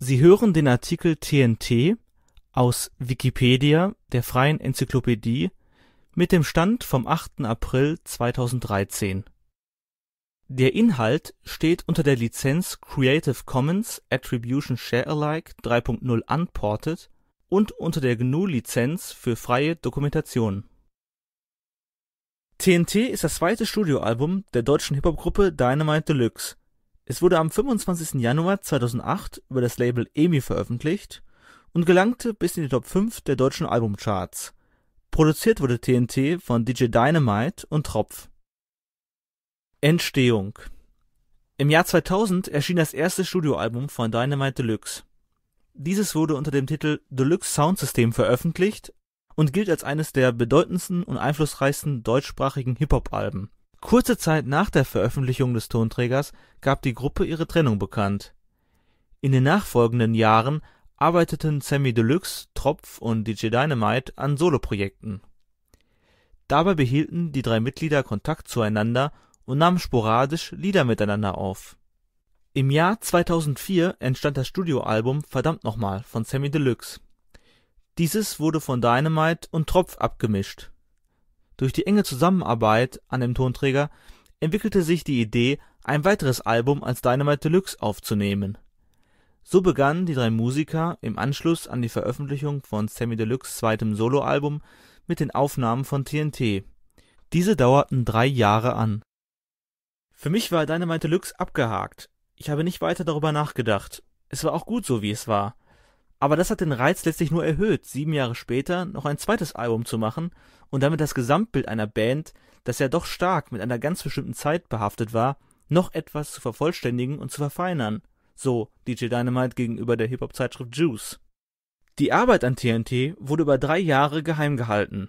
Sie hören den Artikel TNT, aus Wikipedia, der freien Enzyklopädie. Mit dem Stand vom Der Inhalt steht unter der Lizenz Creative Commons Attribution Share Alike 3 Punkt 0 Unported und unter der GNU Lizenz für freie Dokumentation. TNT ist das zweite Studioalbum der deutschen Hip-Hop-Gruppe Dynamite Deluxe. Es wurde am 25. Januar 2008 über das Label EMI veröffentlicht und gelangte bis in die Top 5 der deutschen Albumcharts. Produziert wurde TNT von DJ Dynamite und Tropf. Entstehung Im Jahr 2000 erschien das erste Studioalbum von Dynamite Deluxe. Dieses wurde unter dem Titel Deluxe Soundsystem veröffentlicht und gilt als eines der bedeutendsten und einflussreichsten deutschsprachigen Hip-Hop-Alben. Kurze Zeit nach der Veröffentlichung des Tonträgers gab die Gruppe ihre Trennung bekannt. In den nachfolgenden Jahren arbeiteten Samy Deluxe, Tropf und DJ Dynamite an Soloprojekten. Dabei behielten die drei Mitglieder Kontakt zueinander und nahmen sporadisch Lieder miteinander auf. Im Jahr 2004 entstand das Studioalbum Verdammt nochmal von Samy Deluxe. Dieses wurde von Dynamite und Tropf abgemischt. Durch die enge Zusammenarbeit an dem Tonträger entwickelte sich die Idee, ein weiteres Album als Dynamite Deluxe aufzunehmen. So begannen die drei Musiker im Anschluss an die Veröffentlichung von Samy Deluxe’ zweitem Soloalbum mit den Aufnahmen von TNT. Diese dauerten drei Jahre an. Für mich war Dynamite Deluxe abgehakt. Ich habe nicht weiter darüber nachgedacht. Es war auch gut so, wie es war. Aber das hat den Reiz letztlich nur erhöht, sieben Jahre später noch ein zweites Album zu machen und damit das Gesamtbild einer Band, das ja doch stark mit einer ganz bestimmten Zeit behaftet war, noch etwas zu vervollständigen und zu verfeinern so DJ Dynamite gegenüber der Hip-Hop-Zeitschrift Juice. Die Arbeit an TNT wurde über drei Jahre geheim gehalten.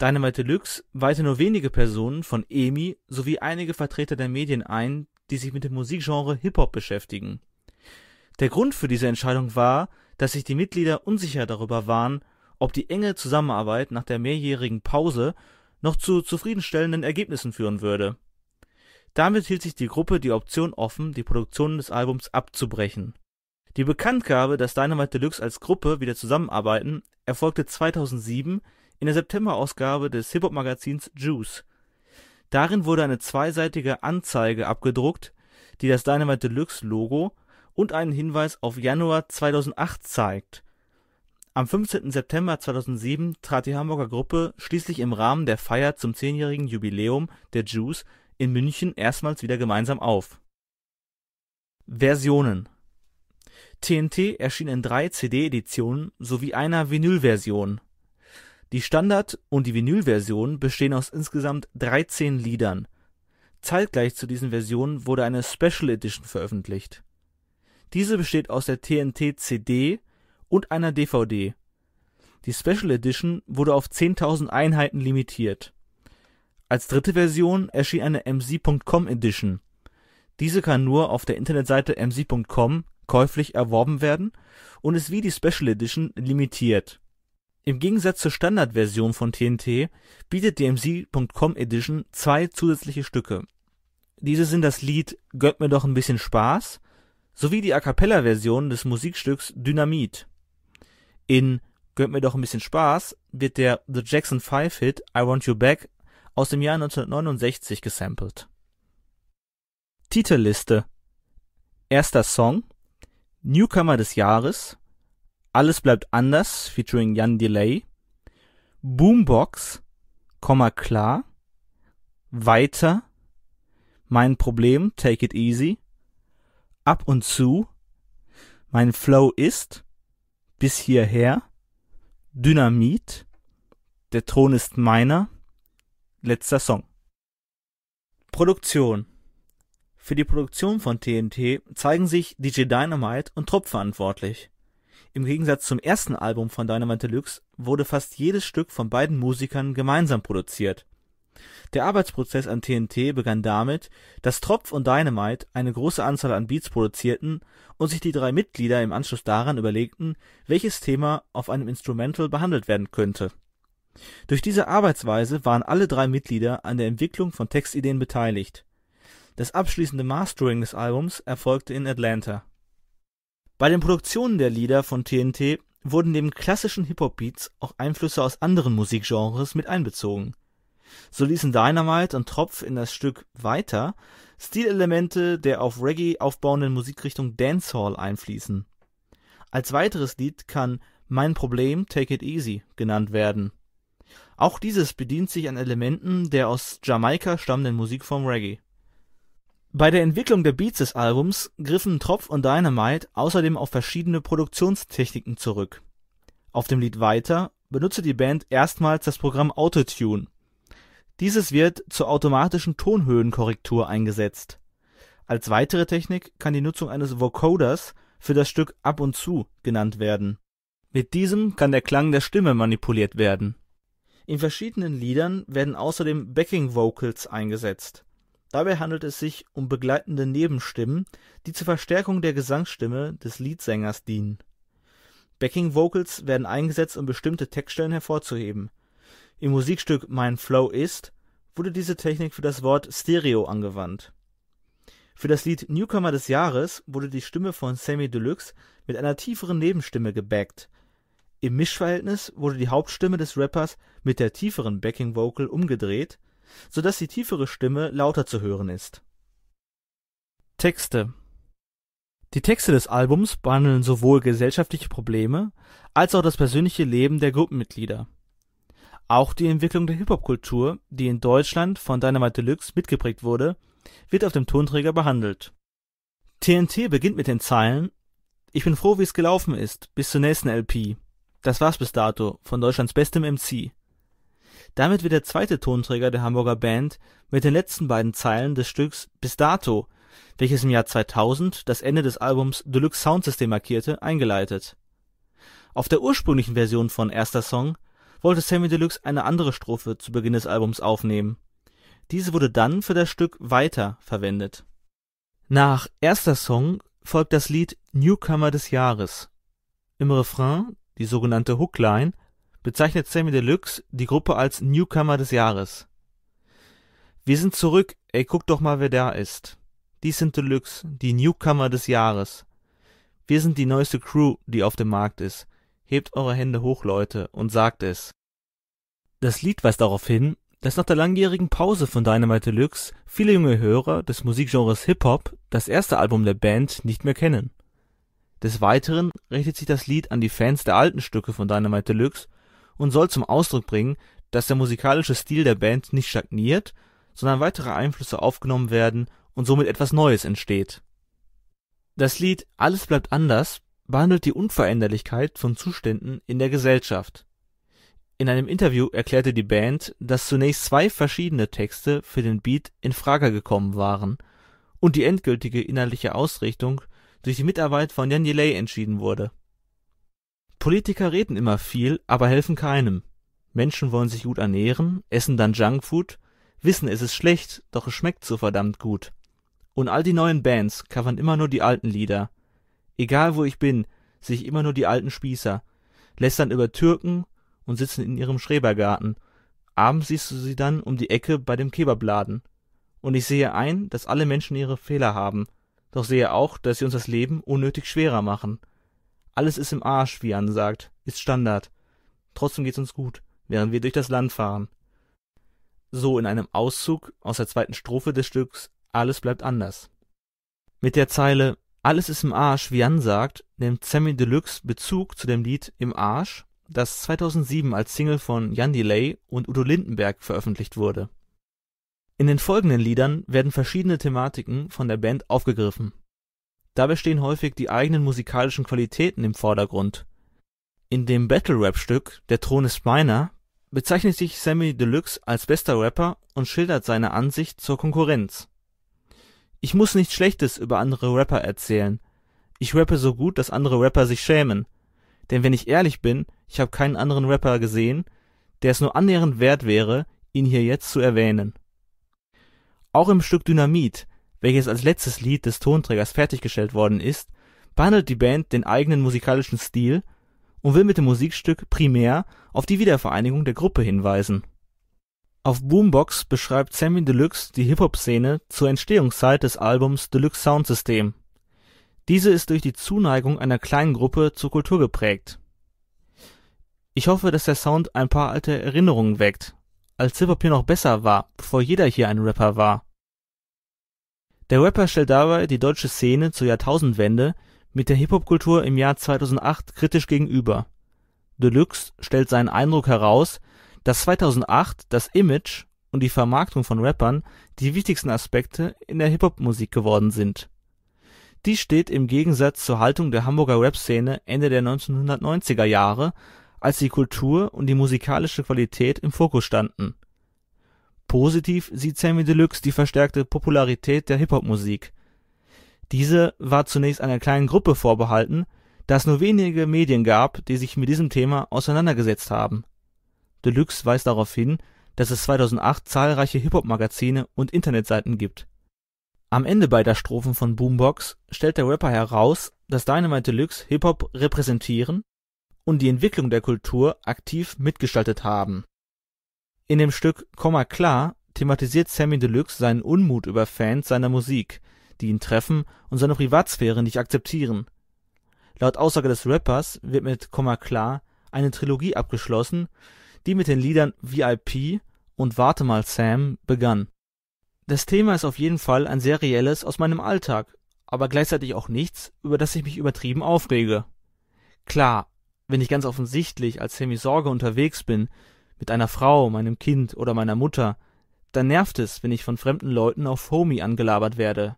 Dynamite Deluxe weihte nur wenige Personen von EMI sowie einige Vertreter der Medien ein, die sich mit dem Musikgenre Hip-Hop beschäftigen. Der Grund für diese Entscheidung war, dass sich die Mitglieder unsicher darüber waren, ob die enge Zusammenarbeit nach der mehrjährigen Pause noch zu zufriedenstellenden Ergebnissen führen würde damit hielt sich die Gruppe die Option offen, die Produktion des Albums abzubrechen. Die Bekanntgabe, dass Dynamite Deluxe als Gruppe wieder zusammenarbeiten, erfolgte 2007 in der September-Ausgabe des Hip-Hop-Magazins Juice. Darin wurde eine zweiseitige Anzeige abgedruckt, die das Dynamite Deluxe-Logo und einen Hinweis auf Januar 2008 zeigt. Am 15. September 2007 trat die Hamburger Gruppe schließlich im Rahmen der Feier zum zehnjährigen Jubiläum der Juice in München erstmals wieder gemeinsam auf. Versionen TNT erschien in drei CD-Editionen sowie einer Vinyl-Version. Die Standard und die Vinyl-Version bestehen aus insgesamt 13 Liedern. Zeitgleich zu diesen Versionen wurde eine Special Edition veröffentlicht. Diese besteht aus der TNT-CD und einer DVD. Die Special Edition wurde auf 10.000 Einheiten limitiert als dritte Version erschien eine MZ.com Edition. Diese kann nur auf der Internetseite mz.com käuflich erworben werden und ist wie die Special Edition limitiert. Im Gegensatz zur Standardversion von TNT bietet die mz.com Edition zwei zusätzliche Stücke. Diese sind das Lied Gönnt mir doch 'n bisschen Spaß sowie die A-cappella-Version des Musikstücks Dynamit. In Gönnt mir doch 'n bisschen Spaß wird der The Jackson 5 Hit I Want You Back aus dem Jahr 1969 gesampelt. Titelliste. Erster Song. Newcomer des Jahres. Alles bleibt anders featuring Jan Delay. Boombox Komma klar. Weiter. Mein Problem Take It Easy Ab und zu Mein Flow ist Bis hierher Dynamit Der Thron ist meiner Letzter Song. Produktion Für die Produktion von TNT zeigen sich DJ Dynamite und Tropf verantwortlich. Im Gegensatz zum ersten Album von Dynamite Deluxe wurde fast jedes Stück von beiden Musikern gemeinsam produziert. Der Arbeitsprozess an TNT begann damit, dass Tropf und Dynamite eine große Anzahl an Beats produzierten und sich die drei Mitglieder im Anschluss daran überlegten, welches Thema auf einem Instrumental behandelt werden könnte durch diese Arbeitsweise waren alle drei Mitglieder an der Entwicklung von Textideen beteiligt. Das abschließende Mastering des Albums erfolgte in Atlanta Bei den Produktionen der Lieder von TNT wurden neben klassischen Hip-Hop-Beats auch Einflüsse aus anderen Musikgenres mit einbezogen. So ließen Dynamite und Tropf in das Stück Weiter Stilelemente der auf Reggae aufbauenden Musikrichtung Dancehall einfließen. Als weiteres Lied kann Mein Problem (Take it easy) genannt werden. Auch dieses bedient sich an Elementen der aus Jamaika stammenden Musikform Reggae. Bei der Entwicklung der Beats des Albums griffen Tropf und Dynamite außerdem auf verschiedene Produktionstechniken zurück. Auf dem Lied Weiter benutzte die Band erstmals das Programm Auto-Tune. Dieses wird zur automatischen Tonhöhenkorrektur eingesetzt. Als weitere Technik kann die Nutzung eines Vocoders für das Stück Ab und zu genannt werden. Mit diesem kann der Klang der Stimme manipuliert werden. In verschiedenen Liedern werden außerdem Backing Vocals eingesetzt. Dabei handelt es sich um begleitende Nebenstimmen, die zur Verstärkung der Gesangsstimme des Leadsängers dienen. Backing Vocals werden eingesetzt, um bestimmte Textstellen hervorzuheben. Im Musikstück Mein Flow ist wurde diese Technik für das Wort Stereo angewandt. Für das Lied Newcomer des Jahres wurde die Stimme von Samy Deluxe mit einer tieferen Nebenstimme gebackt. Im Mischverhältnis wurde die Hauptstimme des Rappers mit der tieferen Backing Vocal umgedreht, so dass die tiefere Stimme lauter zu hören ist. Texte Die Texte des Albums behandeln sowohl gesellschaftliche Probleme als auch das persönliche Leben der Gruppenmitglieder. Auch die Entwicklung der Hip-Hop-Kultur, die in Deutschland von Dynamite Deluxe mitgeprägt wurde, wird auf dem Tonträger behandelt. TNT beginnt mit den Zeilen Ich bin froh, wie es gelaufen ist, bis zur nächsten LP. Das war's bis dato, von Deutschlands bestem MC. Damit wird der zweite Tonträger der Hamburger Band mit den letzten beiden Zeilen des Stücks Bis dato, welches im Jahr 2000 das Ende des Albums Deluxe Soundsystem markierte, eingeleitet. Auf der ursprünglichen Version von Erster Song wollte Samy Deluxe eine andere Strophe zu Beginn des Albums aufnehmen. Diese wurde dann für das Stück Weiter verwendet. Nach Erster Song folgt das Lied Newcomer des Jahres. Im Refrain, die sogenannte Hookline, bezeichnet Samy Deluxe die Gruppe als Newcomer des Jahres. Wir sind zurück, ey guck doch mal wer da ist. Dies sind Deluxe, die Newcomer des Jahres. Wir sind die neueste Crew, die auf dem Markt ist. Hebt eure Hände hoch, Leute, und sagt es. Das Lied weist darauf hin, dass nach der langjährigen Pause von Dynamite Deluxe viele junge Hörer des Musikgenres Hip-Hop das erste Album der Band nicht mehr kennen. Des Weiteren richtet sich das Lied an die Fans der alten Stücke von Dynamite Deluxe und soll zum Ausdruck bringen, dass der musikalische Stil der Band nicht stagniert, sondern weitere Einflüsse aufgenommen werden und somit etwas Neues entsteht. Das Lied Alles bleibt anders behandelt die Unveränderlichkeit von Zuständen in der Gesellschaft. In einem Interview erklärte die Band, dass zunächst zwei verschiedene Texte für den Beat in Frage gekommen waren und die endgültige inhaltliche Ausrichtung durch die Mitarbeit von Jan Delay entschieden wurde. Politiker reden immer viel, aber helfen keinem. Menschen wollen sich gut ernähren, essen dann Junkfood, wissen es ist schlecht, doch es schmeckt so verdammt gut. Und all die neuen Bands covern immer nur die alten Lieder, Egal wo ich bin, sehe ich immer nur die alten Spießer, lästern über Türken und sitzen in ihrem Schrebergarten. Abends siehst du sie dann um die Ecke bei dem Kebabladen. Und ich sehe ein, dass alle Menschen ihre Fehler haben, doch sehe auch, dass sie uns das Leben unnötig schwerer machen. Alles ist im Arsch, wie Jan sagt, ist Standard. Trotzdem geht's uns gut, während wir durch das Land fahren. So in einem Auszug aus der zweiten Strophe des Stücks Alles bleibt anders. Mit der Zeile alles ist im Arsch, wie Jan sagt, nimmt Samy Deluxe Bezug zu dem Lied Im Arsch, das 2007 als Single von Jan Delay und Udo Lindenberg veröffentlicht wurde. In den folgenden Liedern werden verschiedene Thematiken von der Band aufgegriffen. Dabei stehen häufig die eigenen musikalischen Qualitäten im Vordergrund. In dem Battle-Rap-Stück Der Thron ist meiner bezeichnet sich Samy Deluxe als bester Rapper und schildert seine Ansicht zur Konkurrenz ich muss nichts Schlechtes über andere Rapper erzählen. Ich rappe so gut, dass andere Rapper sich schämen. Denn wenn ich ehrlich bin, ich habe keinen anderen Rapper gesehen, der es nur annähernd wert wäre, ihn hier jetzt zu erwähnen. Auch im Stück Dynamit, welches als letztes Lied des Tonträgers fertiggestellt worden ist, behandelt die Band den eigenen musikalischen Stil und will mit dem Musikstück primär auf die Wiedervereinigung der Gruppe hinweisen auf Boombox beschreibt Samy Deluxe die Hip-Hop-Szene zur Entstehungszeit des Albums Deluxe Soundsystem. Diese ist durch die Zuneigung einer kleinen Gruppe zur Kultur geprägt. Ich hoffe, dass der Sound ein paar alte Erinnerungen weckt, als Hip-Hop hier noch besser war, bevor jeder hier ein Rapper war. Der Rapper stellt dabei die deutsche Szene zur Jahrtausendwende mit der Hip-Hop-Kultur im Jahr 2008 kritisch gegenüber. Deluxe stellt seinen Eindruck heraus, dass 2008 das Image und die Vermarktung von Rappern die wichtigsten Aspekte in der Hip-Hop-Musik geworden sind. Dies steht im Gegensatz zur Haltung der Hamburger Rap-Szene Ende der 1990er Jahre, als die Kultur und die musikalische Qualität im Fokus standen. Positiv sieht Samy Deluxe die verstärkte Popularität der Hip-Hop-Musik. Diese war zunächst einer kleinen Gruppe vorbehalten, da es nur wenige Medien gab, die sich mit diesem Thema auseinandergesetzt haben. Deluxe weist darauf hin, dass es 2008 zahlreiche Hip-Hop-Magazine und Internetseiten gibt. Am Ende beider Strophen von Boombox stellt der Rapper heraus, dass Dynamite Deluxe Hip-Hop repräsentieren und die Entwicklung der Kultur aktiv mitgestaltet haben. In dem Stück Komma klar thematisiert Samy Deluxe seinen Unmut über Fans seiner Musik, die ihn treffen und seine Privatsphäre nicht akzeptieren. Laut Aussage des Rappers wird mit Komma klar eine Trilogie abgeschlossen, die mit den Liedern VIP und Warte mal Sam begann. Das Thema ist auf jeden Fall ein sehr reelles aus meinem Alltag, aber gleichzeitig auch nichts, über das ich mich übertrieben aufrege. Klar, wenn ich ganz offensichtlich als Semi-Sorge unterwegs bin, mit einer Frau, meinem Kind oder meiner Mutter, dann nervt es, wenn ich von fremden Leuten auf Homie angelabert werde.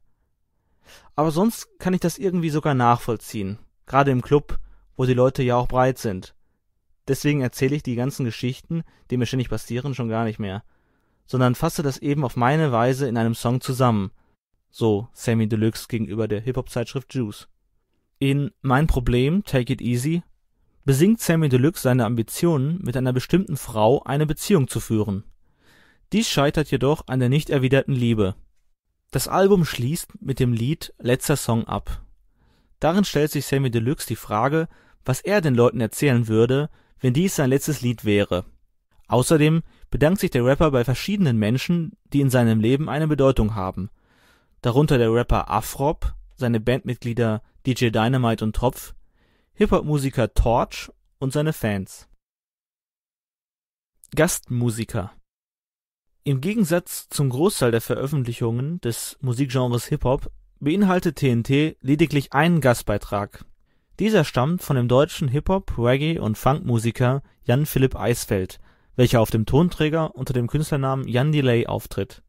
Aber sonst kann ich das irgendwie sogar nachvollziehen, gerade im Club, wo die Leute ja auch breit sind. Deswegen erzähle ich die ganzen Geschichten, die mir ständig passieren, schon gar nicht mehr, sondern fasse das eben auf meine Weise in einem Song zusammen. So Sammy Deluxe gegenüber der Hip-Hop-Zeitschrift Juice. In Mein Problem, Take It Easy, besingt Sammy Deluxe seine Ambitionen, mit einer bestimmten Frau eine Beziehung zu führen. Dies scheitert jedoch an der nicht erwiderten Liebe. Das Album schließt mit dem Lied Letzter Song ab. Darin stellt sich Sammy Deluxe die Frage, was er den Leuten erzählen würde, wenn dies sein letztes Lied wäre. Außerdem bedankt sich der Rapper bei verschiedenen Menschen, die in seinem Leben eine Bedeutung haben, darunter der Rapper Afrop, seine Bandmitglieder DJ Dynamite und Tropf, Hip-Hop-Musiker Torch und seine Fans. Gastmusiker Im Gegensatz zum Großteil der Veröffentlichungen des Musikgenres Hip-Hop beinhaltet TNT lediglich einen Gastbeitrag dieser stammt von dem deutschen Hip-Hop, Reggae und Funk-Musiker Jan Philipp Eißfeldt, welcher auf dem Tonträger unter dem Künstlernamen Jan Delay auftritt.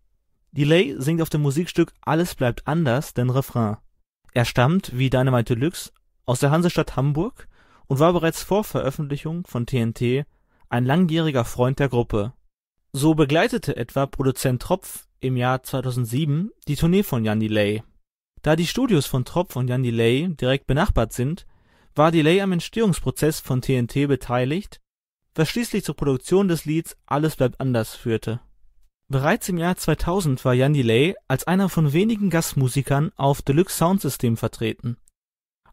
Delay singt auf dem Musikstück Alles bleibt anders den Refrain. Er stammt, wie Dynamite Deluxe, aus der Hansestadt Hamburg und war bereits vor Veröffentlichung von TNT ein langjähriger Freund der Gruppe. So begleitete etwa Produzent Tropf im Jahr 2007 die Tournee von Jan Delay. Da die Studios von Tropf und Jan Delay direkt benachbart sind war Delay am Entstehungsprozess von TNT beteiligt, was schließlich zur Produktion des Lieds Alles bleibt anders führte. Bereits im Jahr 2000 war Jan Delay als einer von wenigen Gastmusikern auf Deluxe Soundsystem vertreten.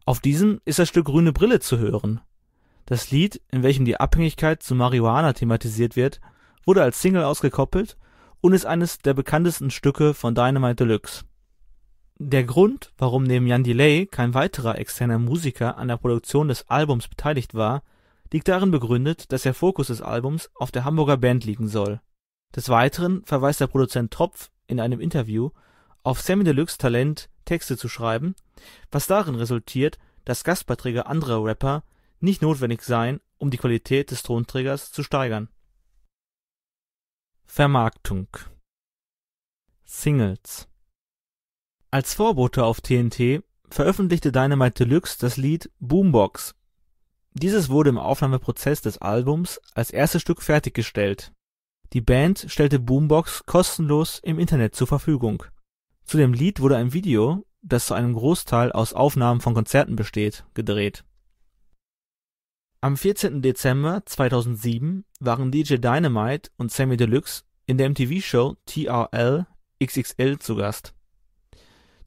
Auf diesem ist das Stück Grüne Brille zu hören. Das Lied, in welchem die Abhängigkeit zu Marihuana thematisiert wird, wurde als Single ausgekoppelt und ist eines der bekanntesten Stücke von Dynamite Deluxe der Grund, warum neben Jan Delay kein weiterer externer Musiker an der Produktion des Albums beteiligt war, liegt darin begründet, dass der Fokus des Albums auf der Hamburger Band liegen soll. Des Weiteren verweist der Produzent Tropf in einem Interview auf Samy Deluxe’ Talent, Texte zu schreiben, was darin resultiert, dass Gastbeiträge anderer Rapper nicht notwendig seien, um die Qualität des Tonträgers zu steigern. Vermarktung Singles als Vorbote auf TNT veröffentlichte Dynamite Deluxe das Lied Boombox. Dieses wurde im Aufnahmeprozess des Albums als erstes Stück fertiggestellt. Die Band stellte Boombox kostenlos im Internet zur Verfügung. Zu dem Lied wurde ein Video, das zu einem Großteil aus Aufnahmen von Konzerten besteht, gedreht. Am 14. Dezember 2007 waren DJ Dynamite und Sammy Deluxe in der MTV-Show TRL XXL zu Gast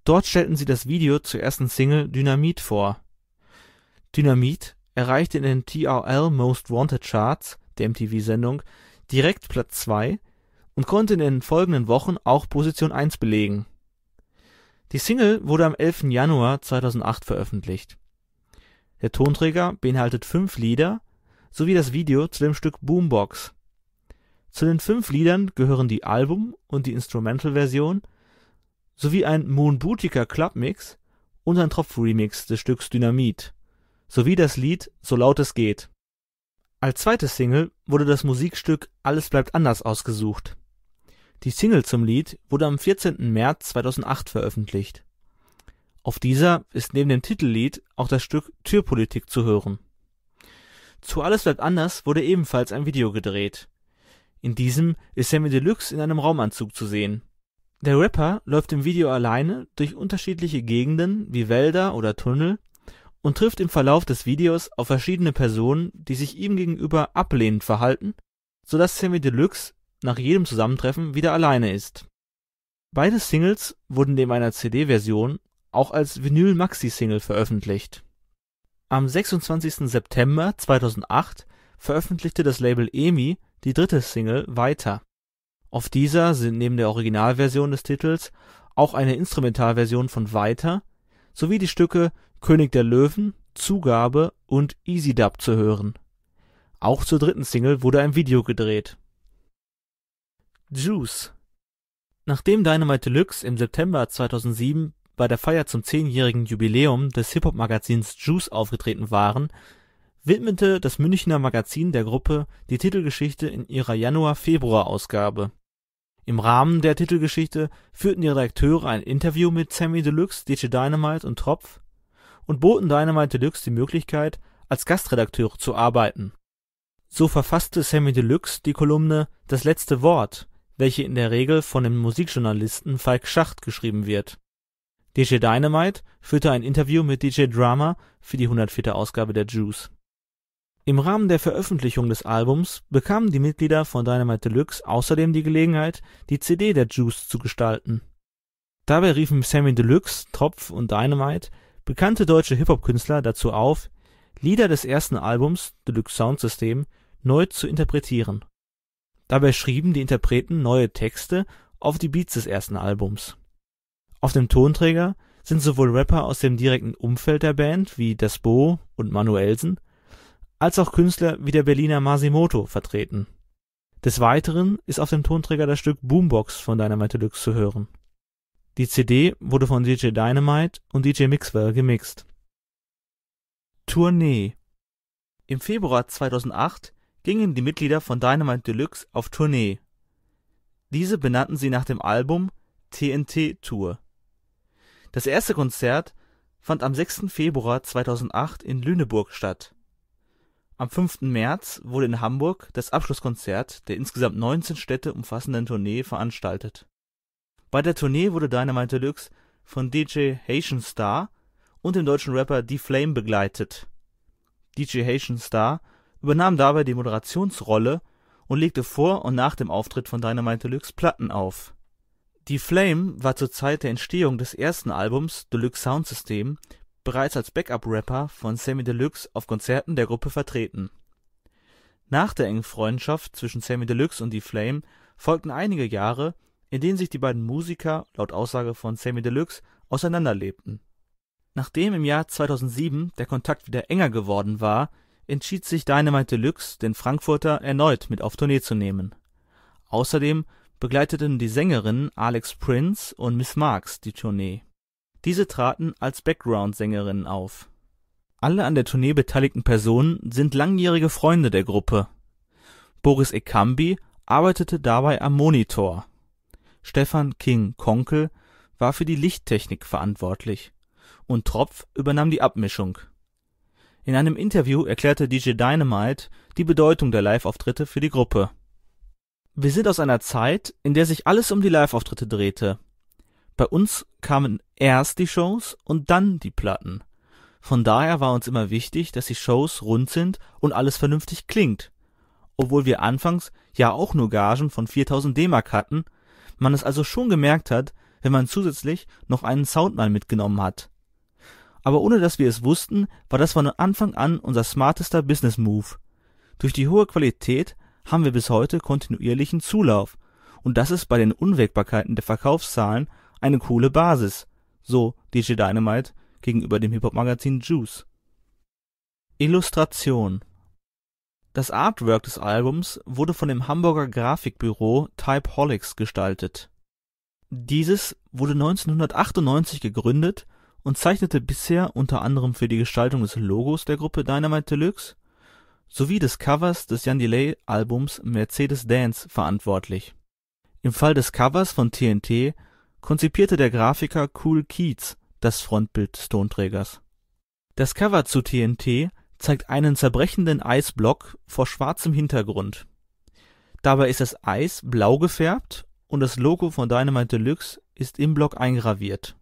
Dort stellten sie das Video zur ersten Single Dynamit vor. Dynamit erreichte in den TRL Most Wanted Charts der MTV-Sendung direkt Platz 2 und konnte in den folgenden Wochen auch Position 1 belegen. Die Single wurde am 11. Januar 2008 veröffentlicht. Der Tonträger beinhaltet fünf Lieder sowie das Video zu dem Stück Boombox. Zu den fünf Liedern gehören die Album - und die Instrumental-Version sowie ein Moon Bootica Club-Mix und ein Tropf-Remix des Stücks Dynamit sowie das Lied So laut es geht. Als zweite Single wurde das Musikstück Alles bleibt anders ausgesucht. Die Single zum Lied wurde am 14. März 2008 veröffentlicht. Auf dieser ist neben dem Titellied auch das Stück Türpolitik zu hören. Zu Alles bleibt anders wurde ebenfalls ein Video gedreht. In diesem ist Samy Deluxe in einem Raumanzug zu sehen. Der Rapper läuft im Video alleine durch unterschiedliche Gegenden wie Wälder oder Tunnel und trifft im Verlauf des Videos auf verschiedene Personen, die sich ihm gegenüber ablehnend verhalten, so dass Samy Deluxe nach jedem Zusammentreffen wieder alleine ist. Beide Singles wurden neben einer CD-Version auch als Vinyl-Maxi-Single veröffentlicht. Am 26. September 2008 veröffentlichte das Label EMI die dritte Single Weiter. Auf dieser sind neben der Originalversion des Titels auch eine Instrumentalversion von Weiter sowie die Stücke König der Löwen, Zugabe und Easy Dub zu hören. Auch zur dritten Single wurde ein Video gedreht. Juice Nachdem Dynamite Deluxe im September 2007 bei der Feier zum zehnjährigen Jubiläum des Hip-Hop-Magazins Juice aufgetreten waren, widmete das Münchner Magazin der Gruppe die Titelgeschichte in ihrer Januar-Februar-Ausgabe. Im Rahmen der Titelgeschichte führten die Redakteure ein Interview mit Samy Deluxe, DJ Dynamite und Tropf und boten Dynamite Deluxe die Möglichkeit, als Gastredakteure zu arbeiten. So verfasste Samy Deluxe die Kolumne Das letzte Wort, welche in der Regel von dem Musikjournalisten Falk Schacht geschrieben wird. DJ Dynamite führte ein Interview mit DJ Drama für die 104. Ausgabe der Juice. Im Rahmen der Veröffentlichung des Albums bekamen die Mitglieder von Dynamite Deluxe außerdem die Gelegenheit, die CD der Juice zu gestalten. Dabei riefen Samy Deluxe, Tropf und Dynamite bekannte deutsche Hip-Hop-Künstler dazu auf, Lieder des ersten Albums Deluxe Soundsystem neu zu interpretieren. Dabei schrieben die Interpreten neue Texte auf die Beats des ersten Albums. Auf dem Tonträger sind sowohl Rapper aus dem direkten Umfeld der Band wie Das Bo und Manuelsen, als auch Künstler wie der Berliner Masimoto vertreten. Des Weiteren ist auf dem Tonträger das Stück Boombox von Dynamite Deluxe zu hören die CD wurde von DJ Dynamite und DJ Mixwell gemixt. Tournee Im Februar 2008 gingen die Mitglieder von Dynamite Deluxe auf Tournee. Diese benannten sie nach dem Album TNT Tour. Das erste Konzert fand am 6. Februar 2008 in Lüneburg statt. Am 5. März wurde in Hamburg das Abschlusskonzert der insgesamt 19 Städte umfassenden Tournee veranstaltet bei der Tournee wurde Dynamite Deluxe von DJ Haitian Star und dem deutschen Rapper D-Flame begleitet. DJ Haitian Star übernahm dabei die Moderationsrolle und legte vor und nach dem Auftritt von Dynamite Deluxe Platten auf. D-Flame war zur Zeit der Entstehung des ersten Albums Deluxe Soundsystem bereits als Backup-Rapper von Samy Deluxe auf Konzerten der Gruppe vertreten. Nach der engen Freundschaft zwischen Samy Deluxe und D-Flame folgten einige Jahre in denen sich die beiden Musiker laut Aussage von Samy Deluxe auseinanderlebten. Nachdem im Jahr 2007 der Kontakt wieder enger geworden war, entschied sich Dynamite Deluxe, den Frankfurter erneut mit auf Tournee zu nehmen. Außerdem begleiteten die Sängerinnen Alex Prince und Miss Marx die Tournee. Diese traten als Background-Sängerinnen auf. Alle an der Tournee beteiligten Personen sind langjährige Freunde der Gruppe. Boris Ekambi arbeitete dabei am Monitor Stefan King-Konkel war für die Lichttechnik verantwortlich und Tropf übernahm die Abmischung. In einem Interview erklärte DJ Dynamite die Bedeutung der Live-Auftritte für die Gruppe. Wir sind aus einer Zeit, in der sich alles um die Live-Auftritte drehte. Bei uns kamen erst die Shows und dann die Platten. Von daher war uns immer wichtig, dass die Shows rund sind und alles vernünftig klingt. Obwohl wir anfangs ja auch nur Gagen von 4000 D-Mark hatten man es also schon gemerkt hat, wenn man zusätzlich noch einen Soundmann mitgenommen hat. Aber ohne dass wir es wussten, war das von Anfang an unser smartester Business Move. Durch die hohe Qualität haben wir bis heute kontinuierlichen Zulauf und das ist bei den Unwägbarkeiten der Verkaufszahlen eine coole Basis, so DJ Dynamite gegenüber dem Hip-Hop-Magazin Juice. Illustration Das Artwork des Albums wurde von dem Hamburger Grafikbüro Typeholics gestaltet. Dieses wurde 1998 gegründet und zeichnete bisher unter anderem für die Gestaltung des Logos der Gruppe Dynamite Deluxe sowie des Covers des Jan Delay Albums Mercedes Dance verantwortlich. Im Fall des Covers von TNT konzipierte der Grafiker Kool Keats das Frontbild des Tonträgers. Das Cover zu TNT zeigt einen zerbrechenden Eisblock vor schwarzem Hintergrund. Dabei ist das Eis blau gefärbt und das Logo von Dynamite Deluxe ist im Block eingraviert.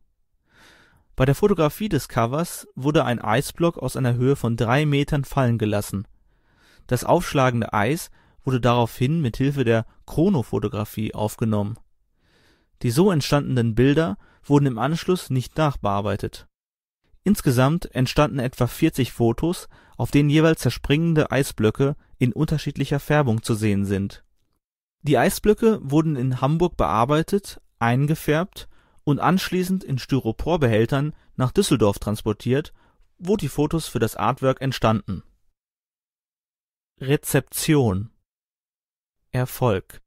Bei der Fotografie des Covers wurde ein Eisblock aus einer Höhe von drei Metern fallen gelassen. Das aufschlagende Eis wurde daraufhin mit Hilfe der Chronofotografie aufgenommen. Die so entstandenen Bilder wurden im Anschluss nicht nachbearbeitet. Insgesamt entstanden etwa 40 Fotos, auf denen jeweils zerspringende Eisblöcke in unterschiedlicher Färbung zu sehen sind. Die Eisblöcke wurden in Hamburg bearbeitet, eingefärbt und anschließend in Styroporbehältern nach Düsseldorf transportiert, wo die Fotos für das Artwork entstanden. Rezeption Erfolg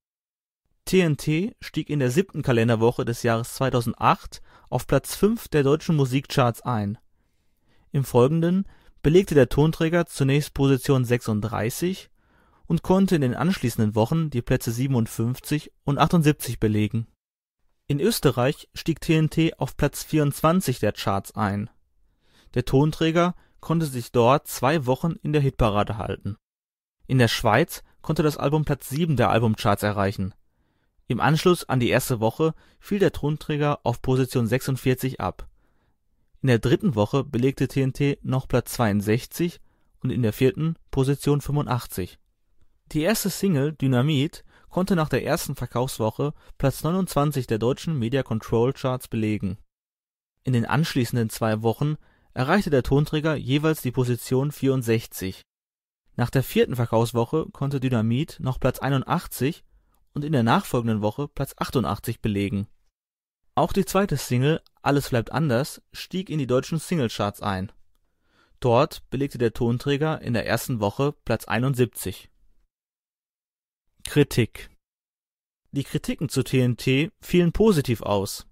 TNT stieg in der siebten Kalenderwoche des Jahres 2008 auf Platz 5 der deutschen Musikcharts ein. Im Folgenden belegte der Tonträger zunächst Position 36 und konnte in den anschließenden Wochen die Plätze 57 und 78 belegen. In Österreich stieg TNT auf Platz 24 der Charts ein. Der Tonträger konnte sich dort zwei Wochen in der Hitparade halten. In der Schweiz konnte das Album Platz 7 der Albumcharts erreichen im Anschluss an die erste Woche fiel der Tonträger auf Position 46 ab. In der dritten Woche belegte TNT noch Platz 62 und in der vierten Position 85. Die erste Single Dynamit konnte nach der ersten Verkaufswoche Platz 29 der deutschen Media Control Charts belegen. In den anschließenden zwei Wochen erreichte der Tonträger jeweils die Position 64. Nach der vierten Verkaufswoche konnte Dynamit noch Platz 81 und in der nachfolgenden Woche Platz 88 belegen. Auch die zweite Single Alles bleibt anders stieg in die deutschen Singlecharts ein. Dort belegte der Tonträger in der ersten Woche Platz 71. Kritik Die Kritiken zu TNT fielen positiv aus.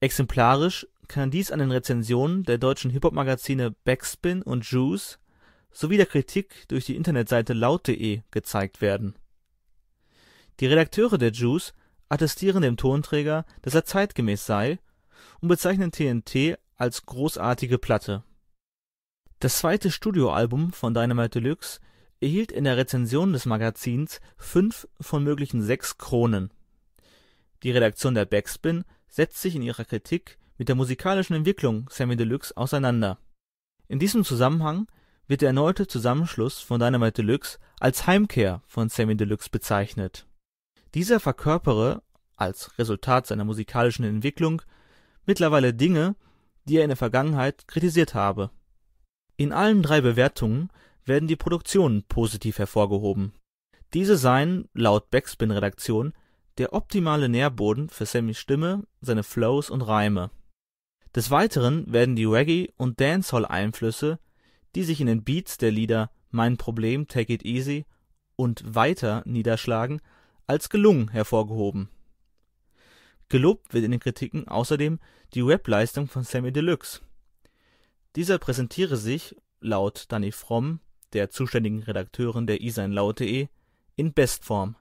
Exemplarisch kann dies an den Rezensionen der deutschen Hip-Hop-Magazine Backspin und Juice sowie der Kritik durch die Internetseite laut.de gezeigt werden die Redakteure der Juice attestieren dem Tonträger, dass er zeitgemäß sei und bezeichnen TNT als großartige Platte. Das zweite Studioalbum von Dynamite Deluxe erhielt in der Rezension des Magazins fünf von möglichen sechs Kronen. Die Redaktion der Backspin setzt sich in ihrer Kritik mit der musikalischen Entwicklung Samy Deluxe auseinander. In diesem Zusammenhang wird der erneute Zusammenschluss von Dynamite Deluxe als Heimkehr von Samy Deluxe bezeichnet dieser verkörpere als Resultat seiner musikalischen Entwicklung mittlerweile Dinge, die er in der Vergangenheit kritisiert habe. In allen drei Bewertungen werden die Produktionen positiv hervorgehoben. Diese seien, laut Backspin-Redaktion, der optimale Nährboden für Sammys Stimme, seine Flows und Reime. Des Weiteren werden die Reggae- und Dancehall-Einflüsse, die sich in den Beats der Lieder Mein Problem, Take It Easy und Weiter niederschlagen, als gelungen hervorgehoben. Gelobt wird in den Kritiken außerdem die Rap-Leistung von Samy Deluxe. Dieser präsentiere sich, laut Dani Fromm, der zuständigen Redakteurin der iSeinlaut.de, in Bestform.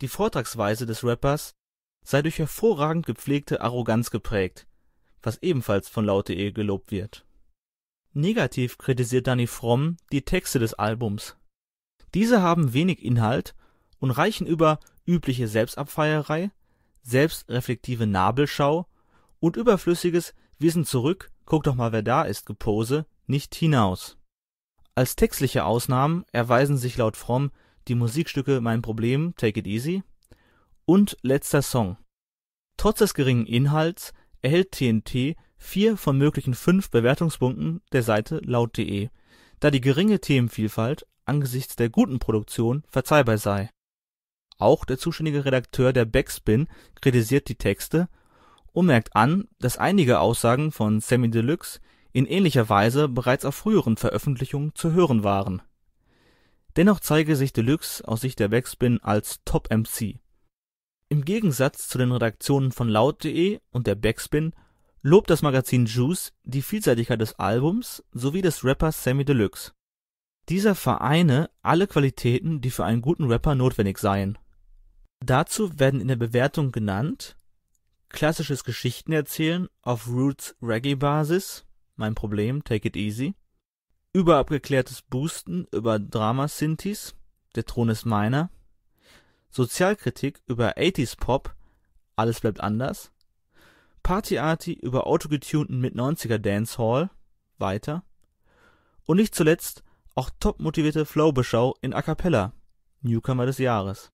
Die Vortragsweise des Rappers sei durch hervorragend gepflegte Arroganz geprägt, was ebenfalls von laut.de gelobt wird. Negativ kritisiert Dani Fromm die Texte des Albums. Diese haben wenig Inhalt und reichen über übliche Selbstabfeierei, selbstreflektive Nabelschau und überflüssiges Wir sind zurück, guck doch mal, wer da ist Gepose nicht hinaus. Als textliche Ausnahmen erweisen sich laut Fromm die Musikstücke Mein Problem, Take It Easy und Letzter Song. Trotz des geringen Inhalts erhält TNT vier von möglichen fünf Bewertungspunkten der Seite laut.de, da die geringe Themenvielfalt angesichts der guten Produktion verzeihbar sei auch der zuständige Redakteur der Backspin kritisiert die Texte und merkt an, dass einige Aussagen von Samy Deluxe in ähnlicher Weise bereits auf früheren Veröffentlichungen zu hören waren. Dennoch zeige sich Deluxe aus Sicht der Backspin als Top-MC. Im Gegensatz zu den Redaktionen von Laut.de und der Backspin lobt das Magazin Juice die Vielseitigkeit des Albums sowie des Rappers Samy Deluxe. Dieser vereine alle Qualitäten, die für einen guten Rapper notwendig seien. Dazu werden in der Bewertung genannt klassisches Geschichtenerzählen auf Roots-Reggae-Basis (Mein Problem (Take it easy)), überabgeklärtes Boosten über Drama-Synthies (Der Thron ist meiner), Sozialkritik über 80s Pop (Alles bleibt anders), Party-Arty über autogetunten Mitt-90er Dancehall (Weiter) und nicht zuletzt auch top-motivierte Flow-Beschau in A-cappella (Newcomer des Jahres).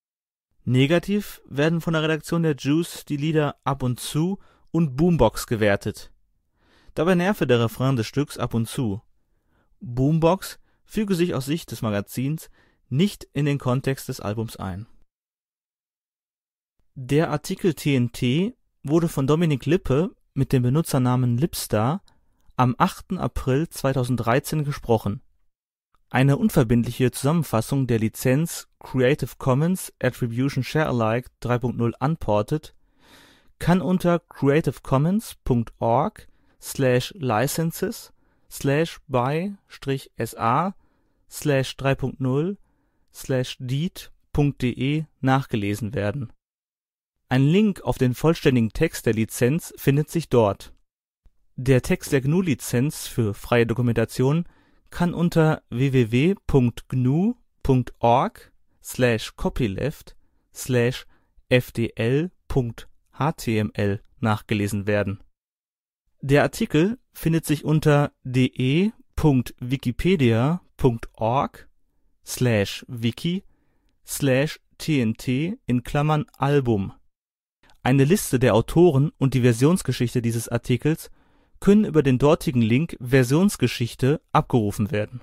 Negativ werden von der Redaktion der Juice die Lieder Ab und zu und Boombox gewertet. Dabei nerve der Refrain des Stücks ab und zu. Boombox füge sich aus Sicht des Magazins nicht in den Kontext des Albums ein. Der Artikel TNT wurde von Dominik Lippe mit dem Benutzernamen Lipstar am 8. April 2013 gesprochen. Eine unverbindliche Zusammenfassung der Lizenz Creative Commons Attribution Share Alike 3.0 Unported kann unter creativecommons.org slash licenses slash by sa slash 3.0 slash deed.de nachgelesen werden ein Link auf den vollständigen Text der Lizenz findet sich dort. Der Text der GNU-Lizenz für freie Dokumentation kann unter www.gnu.org/copyleft/fdl.html nachgelesen werden. Der Artikel findet sich unter de.wikipedia.org/wiki/tnt (Album) Eine Liste der Autoren und die Versionsgeschichte dieses Artikels können über den dortigen Link Versionsgeschichte abgerufen werden